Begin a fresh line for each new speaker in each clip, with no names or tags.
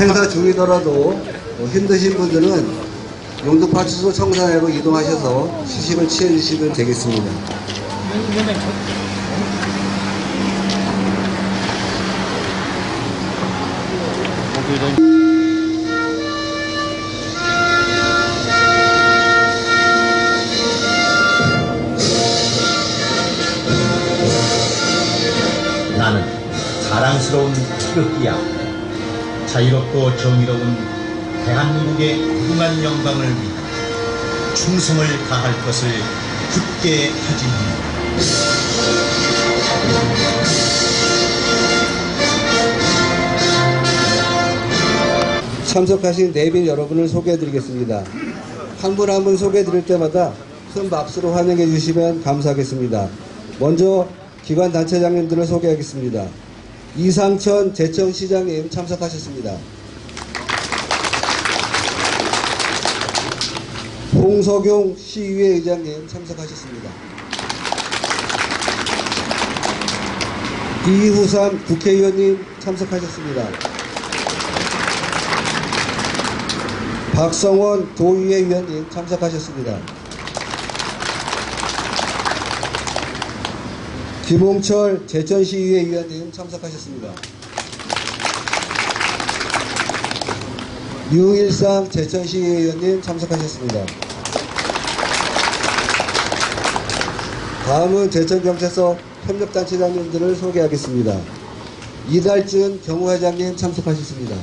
행사 중이더라도 어, 힘드신 분들은 용두파출소 청사내로 이동하셔서 휴식을 취해 주시면 되겠습니다.
나는 자랑스러운 태극기야. 자유롭고 정의로운 대한민국의 무궁한 영광을 위해 충성을 다할 것을 굳게 다짐합니다.
참석하신 내빈 여러분을 소개해 드리겠습니다. 한 분 한 분 소개해 드릴 때마다 큰 박수로 환영해 주시면 감사하겠습니다. 먼저 기관 단체장님들을 소개하겠습니다. 이상천 제천시장님 참석하셨습니다. 홍석용 시의회 의장님 참석하셨습니다. 이후삼 국회의원님 참석하셨습니다. 박성원 도의회 위원님 참석하셨습니다. 김홍철 제천시의회 위원님 참석하셨습니다. 유일상 제천시의회 위원님 참석하셨습니다. 다음은 제천경찰서 협력단체장님들을 소개하겠습니다. 이달준 경호회장님 참석하셨습니다.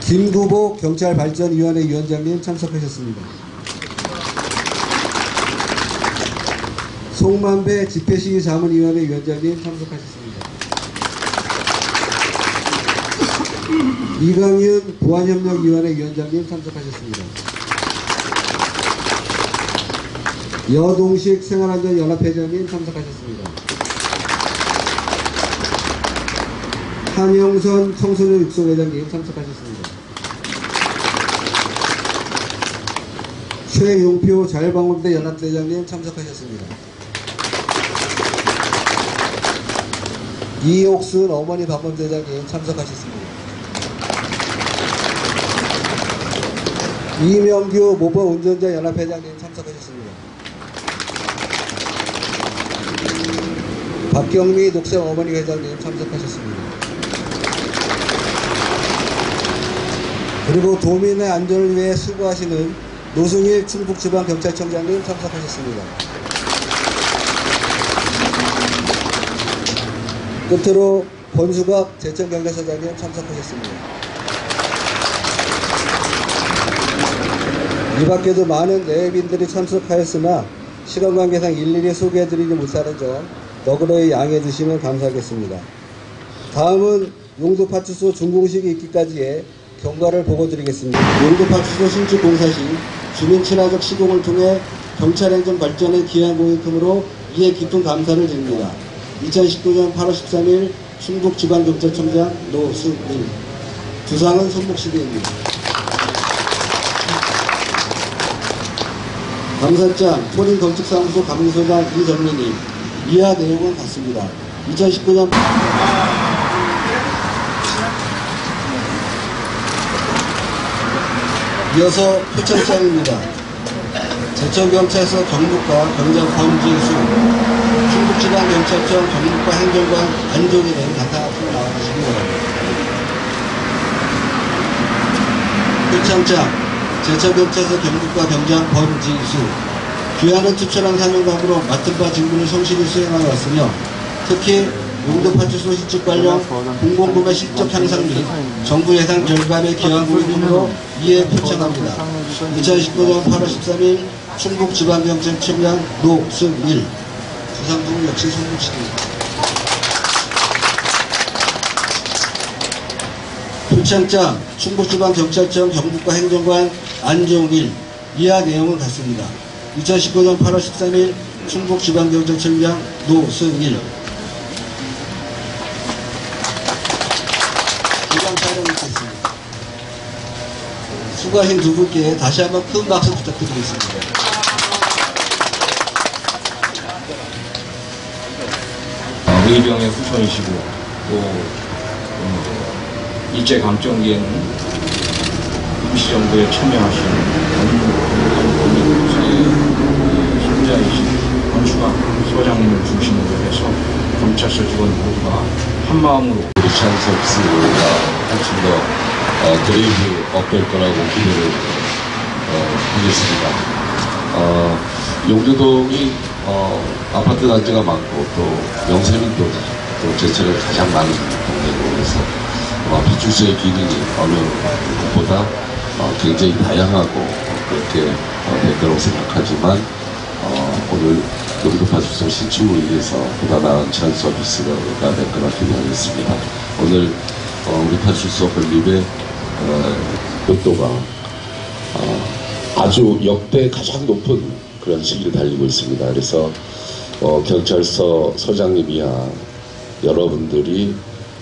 김구보 경찰발전위원회 위원장님 참석하셨습니다. 송만배 집회시위 자문위원회 위원장님 참석하셨습니다. 이강윤 보안협력위원회 위원장님 참석하셨습니다. 여동식 생활안전연합회장님 참석하셨습니다. 한영선 청소년 육성회장님 참석하셨습니다. 최용표 자율방법대 연합대장님 참석하셨습니다. 이옥순 어머니 방법대장님 참석하셨습니다. 이명규 모범 운전자 연합회장님 참석하셨습니다. 박경미 녹색 어머니 회장님 참석하셨습니다. 그리고 도민의 안전을 위해 수고하시는 노승일 충북지방경찰청장님 참석하셨습니다. 끝으로 권수갑 제천경찰서장님 참석하셨습니다. 이 밖에도 많은 내빈들이 참석하였으나 시간 관계상 일일이 소개해드리지 못하는 점 너그러이 양해해 주시면 감사하겠습니다. 다음은 용도파출소 준공식이 있기까지의 경과를 보고 드리겠습니다. 용도파출소 신축 공사 시 주민 친화적 시공을 통해 경찰 행정 발전에 기여한 공익금으로 이에 깊은 감사를 드립니다. 2019년 8월 13일 충북지방경찰청장 노수민 주상은 손목시대입니다. 감사장 토린건축사무소 감리소장 이정민님 이하 내용은 같습니다. 2019년 이어서 표창장입니다. 제천경찰서 경북과 경장 권진수, 충북지방경찰청 경북과 행정관 안종희 등 다타 앞으로 나와주시기 바랍니다. 표창장 제천경찰서 경북과 경장 권진수 귀하는 투철한 사명감으로 맡은 바 직무를 성실히 수행하여 왔으며 특히 용도파출소 신축 관련 공공구매 실적 향상 및 정부 예산 절감에 기여한 공익금으로 이에 표창합니다. 2019년 8월 13일 충북 지방경찰 청장 노승일 부상품 역시 송국식입니다. 표창장 충북지방경찰청 경북과 행정관 안종일 이하 내용은 같습니다. 2019년 8월 13일 충북지방경찰청장 노승일 기관 촬영 있겠습니다. 수고하신 두 분께 다시 한번 큰 박수 부탁드리겠습니다.
의병의 후손이시고 또 어, 일제 강점기에는 임시정부에 참여하신 국민사의 손자이신 권수갑 소장님을 중심으로 해서 경찰서 직원 모두가 한 마음으로
우리 찬석씨가 훨씬 더 어, 그레이브 업될 거라고 기대를 어, 하겠습니다. 어, 용두동이 어, 아파트 단지가 많고 또 영세민도 또 제철에 가장 많은 동네고 그래서 어, 파출소의 기능이 어느 곳보다 어, 굉장히 다양하고 어, 그렇게 어, 될 거라고 생각하지만 어, 오늘 용두파출소 신축을 위해서 보다 나은 전 서비스가 될 거라 기대하겠습니다. 오늘 어, 우리 파출소 건립의 어, 밀도가 어, 아주 역대 가장 높은 그런 시기를 달리고 있습니다. 그래서 어, 경찰서 소장님 이하 여러분들이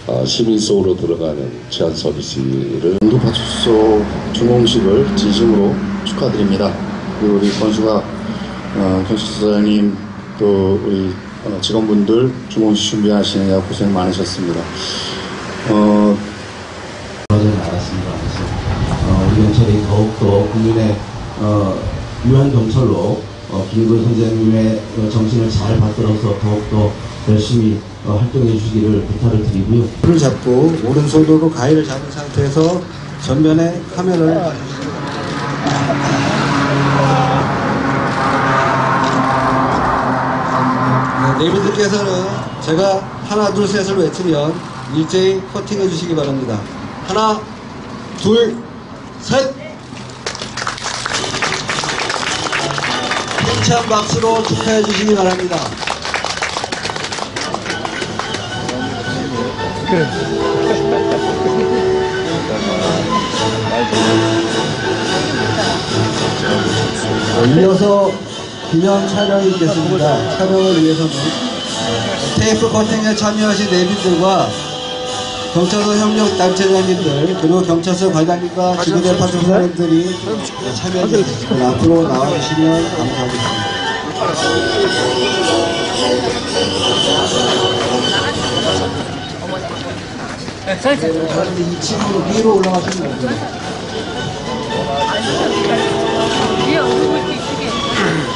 어, 시민 속으로 들어가는 제한 서비스를
용두파출소 준공식을 진심으로 축하드립니다. 그리고 우리 권수가 어, 경찰서장님 또 우리 어, 직원분들 준공식 준비하시느라 고생 많으셨습니다. 어,
알았습니다. 그래서 어, 우리 경찰이 더욱더 국민의 어, 유한 경찰로 어, 김근 선생님의 어, 정신을 잘 받들어서 더욱더 열심히 어, 활동해 주시기를 부탁을 드리고요.
손을 잡고 오른손으로 가위를 잡은 상태에서 전면에 카메라를 네, 네분들께서는 제가 하나 둘 셋을 외치면 일제히 커팅해 주시기 바랍니다. 하나 둘 셋. 힘찬 박수로 축하해 주시기 바랍니다. 어, 이어서 기념 촬영이 있겠습니다. 촬영을 위해서는 테이프 커팅에 참여하신 내빈들과 경찰서 협력 단체장님들 그리고 경찰서 관장님과 지구대 파트너들이 참여해 주시면 앞으로 나와주시면 감사하겠습니다. 저는 2층으로 위로 올라가시면 됩니다.
위에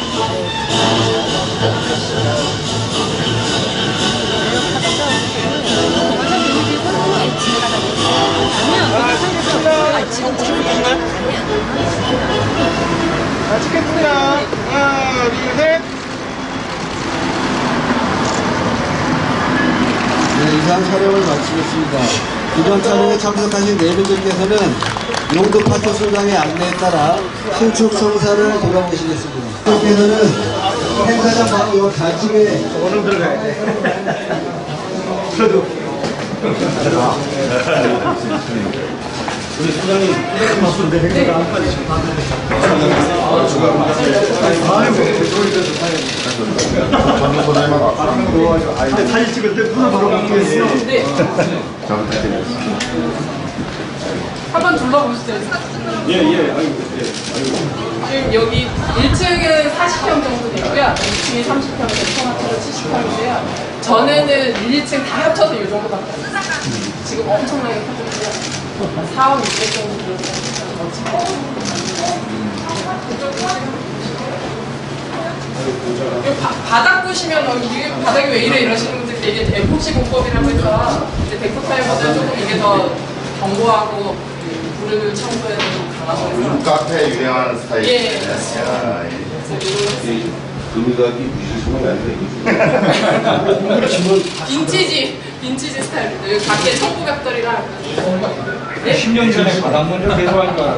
네, 이상 촬영을 마치겠습니다. 이번 촬영에 참석하신 내분들께서는 용도 파트 소장의 안내에 따라 신축 성사를 돌아보시겠습니다. 분께서는 행사장 바로 요 좌측에
오늘 들어가야 돼. 저도. 우리 소장님, 빠지시면 근데 사진 찍을 때 누나 바로 바뀌겠어.
한번 둘러보시죠.
예, 예. 아이고, 예.
지금 여기 1층은 40평 정도 되고요. 2층이 30평에서 토마토로 70평인데요. 전에는 1, 2층 다 합쳐서 이 정도밖에 안 됐어요. 지금 엄청나게 커졌고요. 4억 6백 정도 들어서 바, 바닥 보시면 어, 이게 바닥이 왜 이래 이러시는 분들 이게 대폭시 공법이라고 해서 이제 데코타일보다 조금 이게 더 견고하고 물을 청소해서 좀 강하고
카페 유행하는 스타일.
예.
야, 이 금이각이 무시소문이 안 돼.
빈티지 빈티지 스타일입니다. 여기 밖에 청구각들이랑 네?
10년 전에 바닥 먼저 개소하니까